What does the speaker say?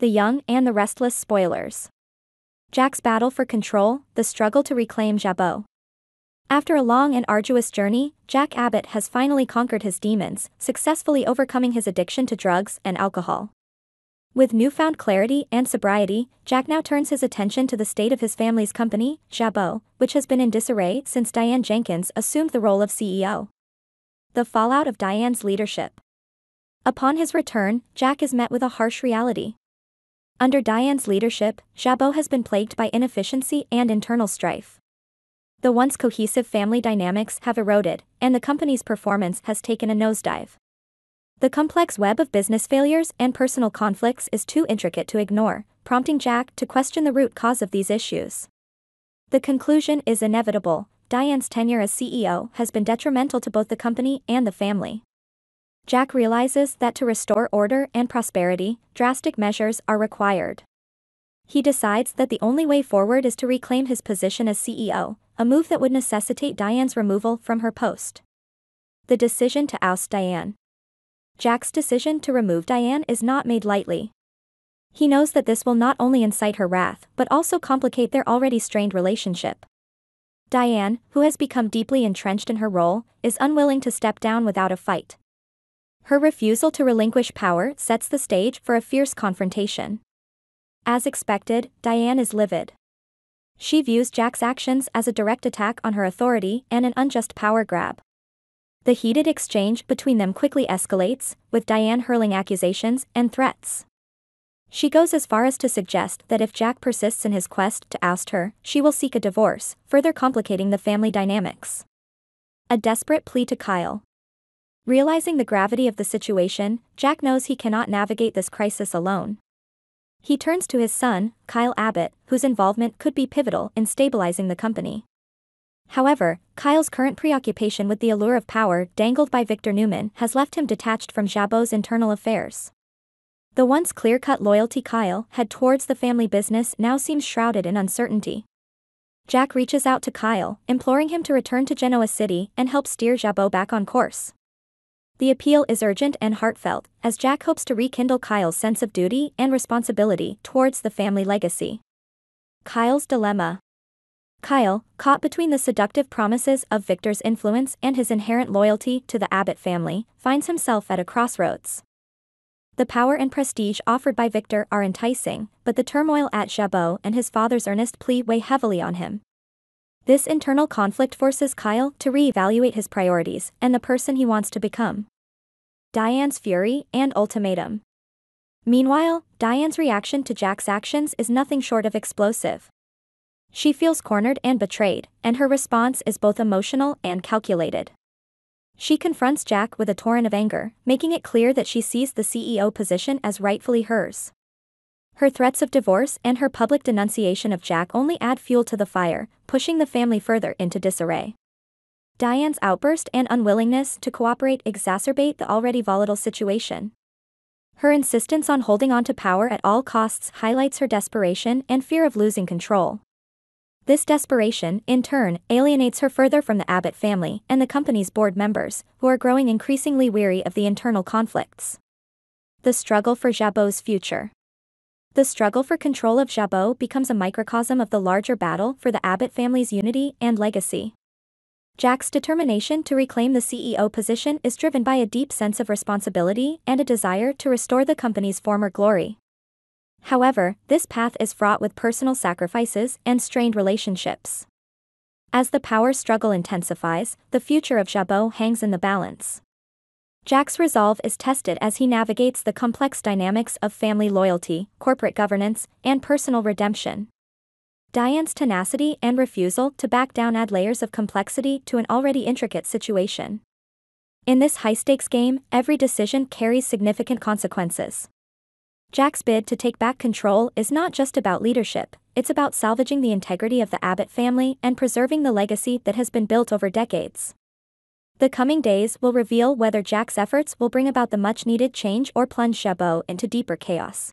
the young and the restless spoilers. Jack's battle for control, the struggle to reclaim Jabot. After a long and arduous journey, Jack Abbott has finally conquered his demons, successfully overcoming his addiction to drugs and alcohol. With newfound clarity and sobriety, Jack now turns his attention to the state of his family's company, Jabot, which has been in disarray since Diane Jenkins assumed the role of CEO. The fallout of Diane's leadership. Upon his return, Jack is met with a harsh reality. Under Diane's leadership, Jabot has been plagued by inefficiency and internal strife. The once cohesive family dynamics have eroded, and the company's performance has taken a nosedive. The complex web of business failures and personal conflicts is too intricate to ignore, prompting Jack to question the root cause of these issues. The conclusion is inevitable Diane's tenure as CEO has been detrimental to both the company and the family. Jack realizes that to restore order and prosperity, drastic measures are required. He decides that the only way forward is to reclaim his position as CEO, a move that would necessitate Diane's removal from her post. The decision to oust Diane. Jack's decision to remove Diane is not made lightly. He knows that this will not only incite her wrath, but also complicate their already strained relationship. Diane, who has become deeply entrenched in her role, is unwilling to step down without a fight. Her refusal to relinquish power sets the stage for a fierce confrontation. As expected, Diane is livid. She views Jack's actions as a direct attack on her authority and an unjust power grab. The heated exchange between them quickly escalates, with Diane hurling accusations and threats. She goes as far as to suggest that if Jack persists in his quest to oust her, she will seek a divorce, further complicating the family dynamics. A desperate plea to Kyle. Realizing the gravity of the situation, Jack knows he cannot navigate this crisis alone. He turns to his son, Kyle Abbott, whose involvement could be pivotal in stabilizing the company. However, Kyle's current preoccupation with the allure of power dangled by Victor Newman has left him detached from Jabot's internal affairs. The once clear-cut loyalty Kyle had towards the family business now seems shrouded in uncertainty. Jack reaches out to Kyle, imploring him to return to Genoa City and help steer Jabot back on course. The appeal is urgent and heartfelt, as Jack hopes to rekindle Kyle's sense of duty and responsibility towards the family legacy. Kyle's Dilemma Kyle, caught between the seductive promises of Victor's influence and his inherent loyalty to the Abbott family, finds himself at a crossroads. The power and prestige offered by Victor are enticing, but the turmoil at Jabot and his father's earnest plea weigh heavily on him. This internal conflict forces Kyle to re-evaluate his priorities and the person he wants to become. Diane's fury and ultimatum. Meanwhile, Diane's reaction to Jack's actions is nothing short of explosive. She feels cornered and betrayed, and her response is both emotional and calculated. She confronts Jack with a torrent of anger, making it clear that she sees the CEO position as rightfully hers. Her threats of divorce and her public denunciation of Jack only add fuel to the fire, pushing the family further into disarray. Diane's outburst and unwillingness to cooperate exacerbate the already volatile situation. Her insistence on holding on to power at all costs highlights her desperation and fear of losing control. This desperation, in turn, alienates her further from the Abbott family and the company's board members, who are growing increasingly weary of the internal conflicts. The struggle for Jabot's future. The struggle for control of Jabot becomes a microcosm of the larger battle for the Abbott family's unity and legacy. Jack's determination to reclaim the CEO position is driven by a deep sense of responsibility and a desire to restore the company's former glory. However, this path is fraught with personal sacrifices and strained relationships. As the power struggle intensifies, the future of Jabot hangs in the balance. Jack's resolve is tested as he navigates the complex dynamics of family loyalty, corporate governance, and personal redemption. Diane's tenacity and refusal to back down add layers of complexity to an already intricate situation. In this high-stakes game, every decision carries significant consequences. Jack's bid to take back control is not just about leadership, it's about salvaging the integrity of the Abbott family and preserving the legacy that has been built over decades. The coming days will reveal whether Jack's efforts will bring about the much needed change or plunge Jabot into deeper chaos.